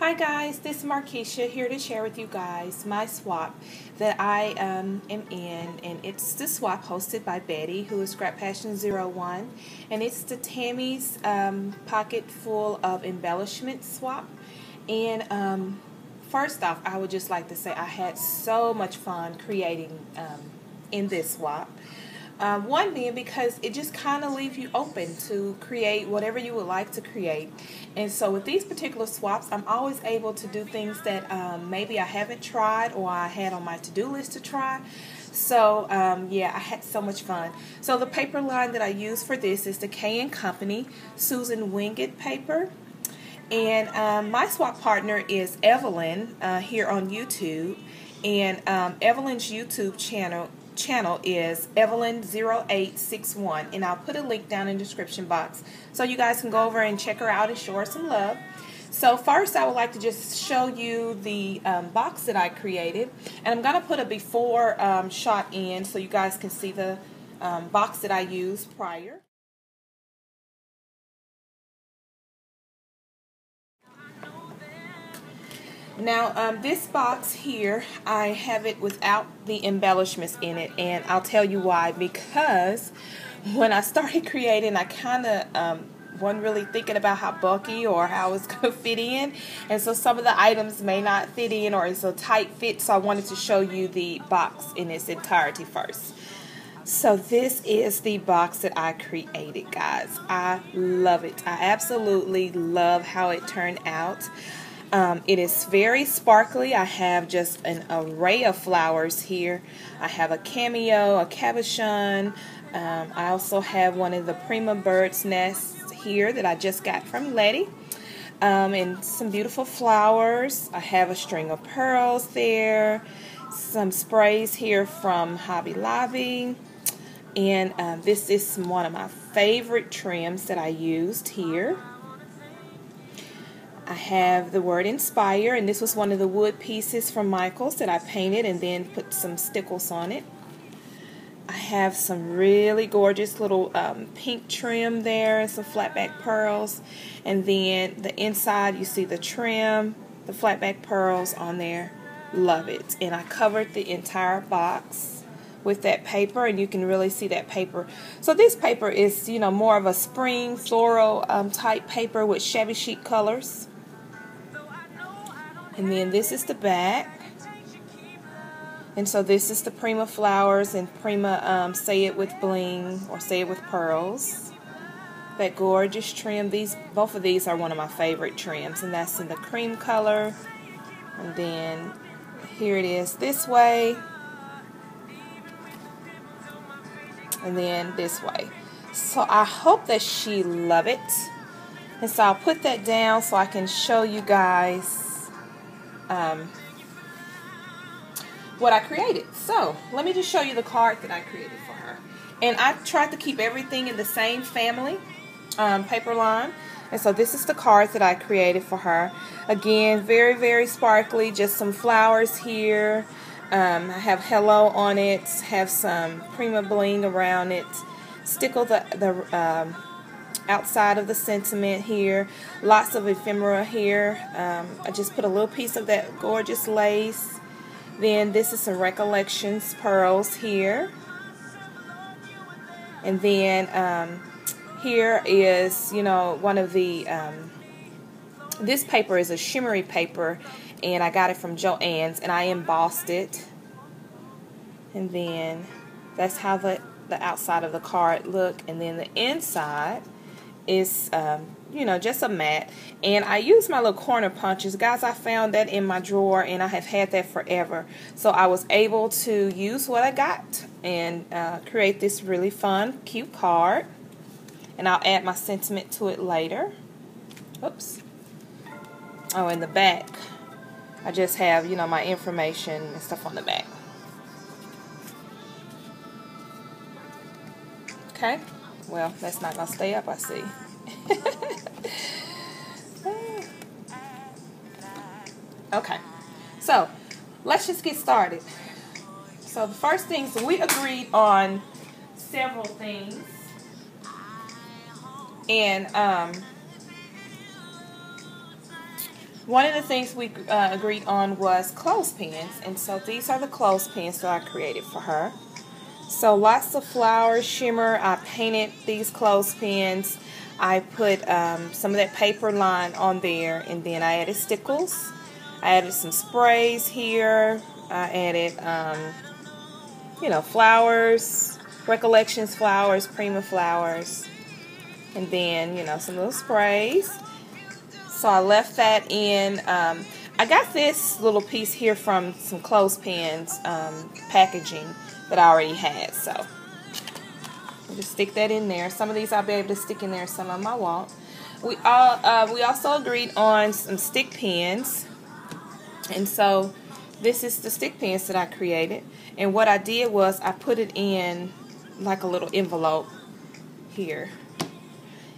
Hi guys, this is Markisha here to share with you guys my swap that I um, am in and it's the swap hosted by Betty who is Scrap Passion 01 and it's the Tammy's um, pocket full of embellishment swap and um, first off I would just like to say I had so much fun creating um, in this swap. Um, one being because it just kind of leaves you open to create whatever you would like to create. And so with these particular swaps, I'm always able to do things that um, maybe I haven't tried or I had on my to-do list to try. So um, yeah, I had so much fun. So the paper line that I use for this is the K & Company Susan Winget paper. And um, my swap partner is Evelyn uh, here on YouTube. And um, Evelyn's YouTube channel channel is Evelyn0861 and I'll put a link down in the description box so you guys can go over and check her out and show her some love. So first I would like to just show you the um, box that I created and I'm going to put a before um, shot in so you guys can see the um, box that I used prior. Now, um, this box here, I have it without the embellishments in it, and I'll tell you why. Because when I started creating, I kind of um, wasn't really thinking about how bulky or how it's going to fit in, and so some of the items may not fit in or it's a tight fit, so I wanted to show you the box in its entirety first. So this is the box that I created, guys. I love it. I absolutely love how it turned out. Um, it is very sparkly. I have just an array of flowers here. I have a cameo, a cabochon. Um, I also have one of the Prima Bird's nests here that I just got from Letty. Um, and some beautiful flowers. I have a string of pearls there. Some sprays here from Hobby Lobby. And uh, this is one of my favorite trims that I used here. I have the word inspire, and this was one of the wood pieces from Michaels that I painted and then put some stickles on it. I have some really gorgeous little um, pink trim there, some flatback pearls, and then the inside you see the trim, the flatback pearls on there. Love it. And I covered the entire box with that paper and you can really see that paper so this paper is you know more of a spring floral um, type paper with shabby chic colors and then this is the back. And so this is the Prima Flowers and Prima um, Say It With Bling or Say It With Pearls. That gorgeous trim. These Both of these are one of my favorite trims. And that's in the cream color. And then here it is this way. And then this way. So I hope that she love it. And so I'll put that down so I can show you guys um, what I created. So let me just show you the card that I created for her. And I tried to keep everything in the same family um, paper line. And so this is the card that I created for her. Again, very, very sparkly. Just some flowers here. Um, I have hello on it. Have some Prima bling around it. Stickle the, the um, outside of the sentiment here. Lots of ephemera here. Um, I just put a little piece of that gorgeous lace. Then this is some recollections pearls here. And then um, here is, you know, one of the, um, this paper is a shimmery paper and I got it from Joann's and I embossed it. And then that's how the, the outside of the card look. And then the inside is um, you know just a mat. And I use my little corner punches. Guys I found that in my drawer and I have had that forever. So I was able to use what I got and uh, create this really fun cute card. And I'll add my sentiment to it later. Oops. Oh in the back. I just have you know my information and stuff on the back. Okay well, that's not going to stay up, I see. okay, so let's just get started. So the first things, so we agreed on several things. And um, one of the things we uh, agreed on was clothespins, and so these are the clothespins that I created for her. So lots of flowers, shimmer. I painted these clothespins. I put um, some of that paper line on there, and then I added stickles. I added some sprays here. I added, um, you know, flowers, Recollections flowers, Prima flowers, and then, you know, some little sprays. So I left that in. Um, I got this little piece here from some clothespins um, packaging that I already had. So I'll just stick that in there. Some of these I'll be able to stick in there, some of them I won't. We all uh, we also agreed on some stick pins, and so this is the stick pins that I created. And what I did was I put it in like a little envelope here.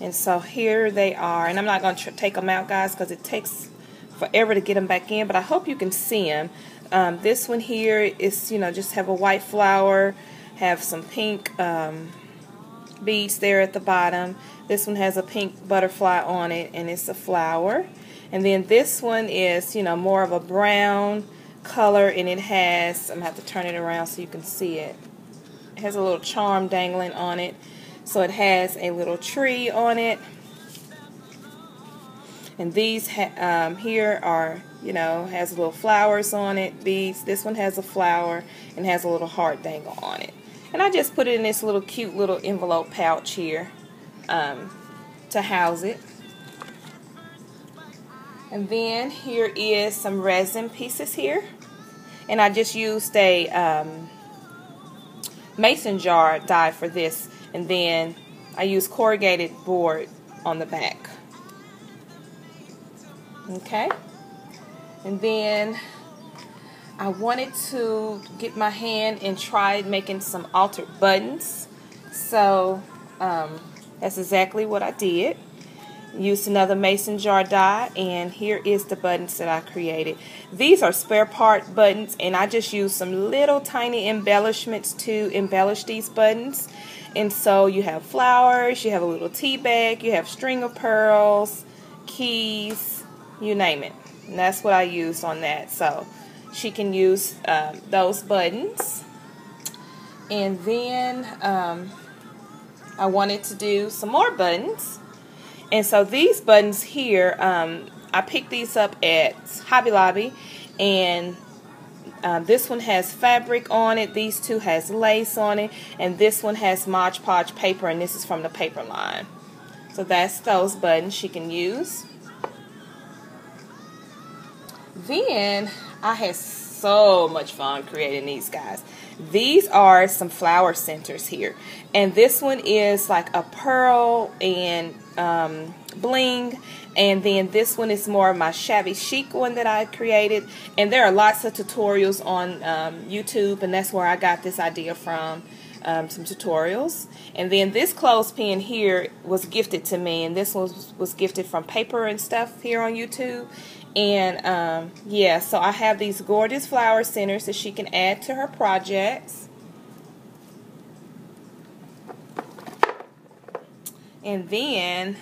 And so here they are. And I'm not going to take them out, guys, because it takes forever to get them back in. But I hope you can see them. Um, this one here is, you know, just have a white flower, have some pink um, beads there at the bottom. This one has a pink butterfly on it, and it's a flower. And then this one is, you know, more of a brown color, and it has, I'm going to have to turn it around so you can see it. It has a little charm dangling on it. So it has a little tree on it. And these um, here are, you know, has little flowers on it. These, this one has a flower and has a little heart dangle on it. And I just put it in this little cute little envelope pouch here um, to house it. And then here is some resin pieces here. And I just used a um, mason jar die for this and then I use corrugated board on the back. Okay, and then I wanted to get my hand and try making some altered buttons. So um, that's exactly what I did. Used another mason jar die, and here is the buttons that I created. These are spare part buttons, and I just used some little tiny embellishments to embellish these buttons. And so you have flowers, you have a little tea bag, you have string of pearls, keys, you name it. And that's what I used on that. So she can use um, those buttons. And then um, I wanted to do some more buttons. And so these buttons here, um, I picked these up at Hobby Lobby. And um, this one has fabric on it. These two has lace on it. And this one has Mod Podge paper. And this is from the paper line. So that's those buttons she can use. Then I had so much fun creating these guys. These are some flower centers here. And this one is like a pearl and um, bling. And then this one is more of my shabby chic one that I created. And there are lots of tutorials on um, YouTube, and that's where I got this idea from. Um, some tutorials. And then this clothespin here was gifted to me, and this one was, was gifted from paper and stuff here on YouTube. And um, yeah, so I have these gorgeous flower centers that she can add to her projects. And then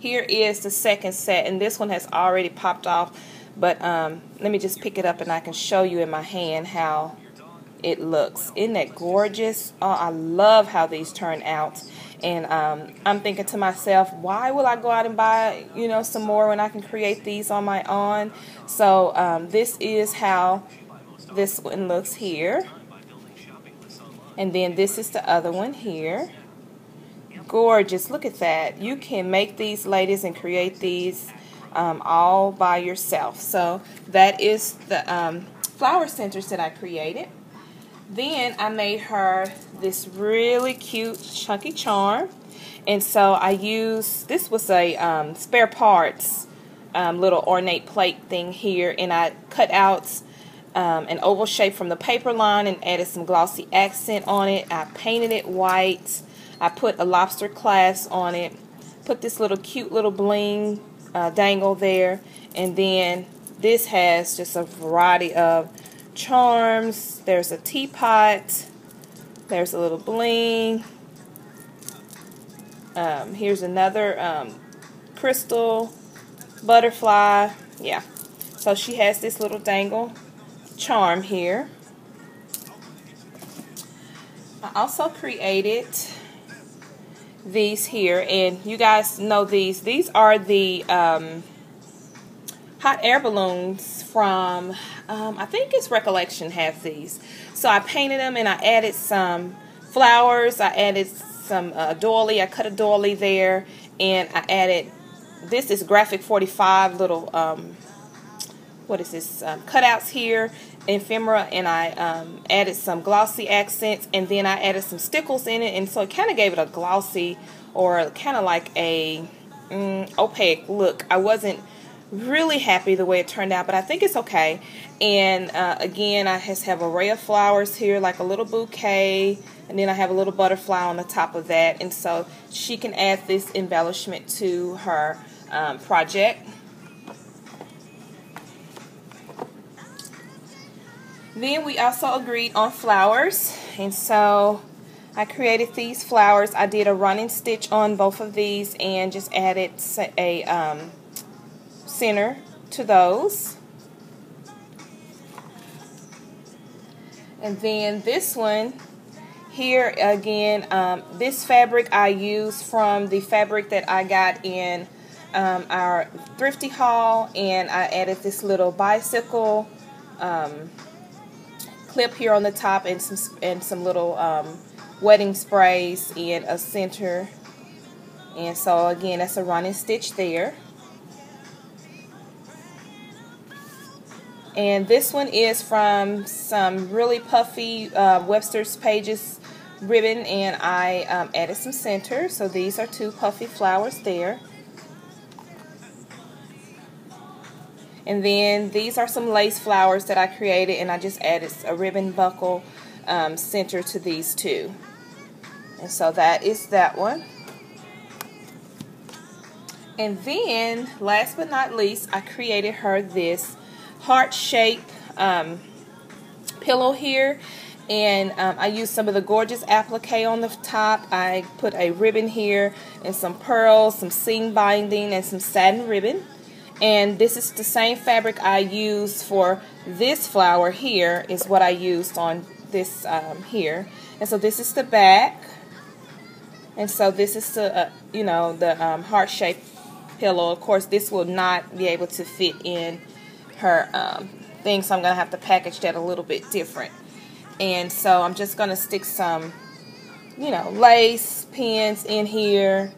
here is the second set, and this one has already popped off. But um, let me just pick it up and I can show you in my hand how it looks. Isn't that gorgeous? Oh, I love how these turn out. And um, I'm thinking to myself, why will I go out and buy, you know, some more when I can create these on my own? So um, this is how this one looks here. And then this is the other one here. Gorgeous. Look at that. You can make these ladies and create these um, all by yourself. So that is the um, flower centers that I created. Then I made her this really cute chunky charm. And so I used, this was a um, spare parts um, little ornate plate thing here. And I cut out um, an oval shape from the paper line and added some glossy accent on it. I painted it white. I put a lobster clasp on it. Put this little cute little bling uh, dangle there. And then this has just a variety of charms. There's a teapot. There's a little bling. Um, here's another um, crystal butterfly. Yeah. So she has this little dangle charm here. I also created these here and you guys know these these are the um, hot air balloons from um, I think it's Recollection has these. So I painted them and I added some flowers. I added some uh, doily. I cut a doily there and I added this is graphic 45 little um, what is this um, cutouts here ephemera and I um, added some glossy accents and then I added some stickles in it. And so it kind of gave it a glossy or kind of like a mm, opaque look. I wasn't really happy the way it turned out but I think it's okay and uh, again I just have a array of flowers here like a little bouquet and then I have a little butterfly on the top of that and so she can add this embellishment to her um, project. Then we also agreed on flowers, and so I created these flowers. I did a running stitch on both of these and just added a um, center to those. And then this one here again, um, this fabric I use from the fabric that I got in um, our thrifty haul and I added this little bicycle um, clip here on the top and some and some little um, wedding sprays and a center and so again that's a running stitch there and this one is from some really puffy uh, Webster's Pages ribbon and I um, added some center so these are two puffy flowers there And then these are some lace flowers that I created and I just added a ribbon buckle um, center to these two. And so that is that one. And then, last but not least, I created her this heart-shaped um, pillow here. And um, I used some of the gorgeous applique on the top. I put a ribbon here and some pearls, some seam binding, and some satin ribbon. And this is the same fabric I used for this flower here is what I used on this um, here. And so this is the back. And so this is the, uh, you know, the um, heart-shaped pillow. Of course, this will not be able to fit in her um, thing, so I'm going to have to package that a little bit different. And so I'm just going to stick some, you know, lace pins in here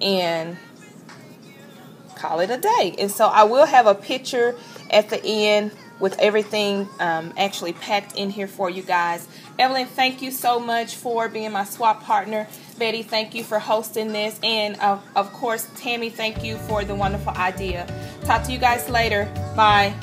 and call it a day. And so I will have a picture at the end with everything um, actually packed in here for you guys. Evelyn, thank you so much for being my swap partner. Betty, thank you for hosting this. And uh, of course, Tammy, thank you for the wonderful idea. Talk to you guys later. Bye.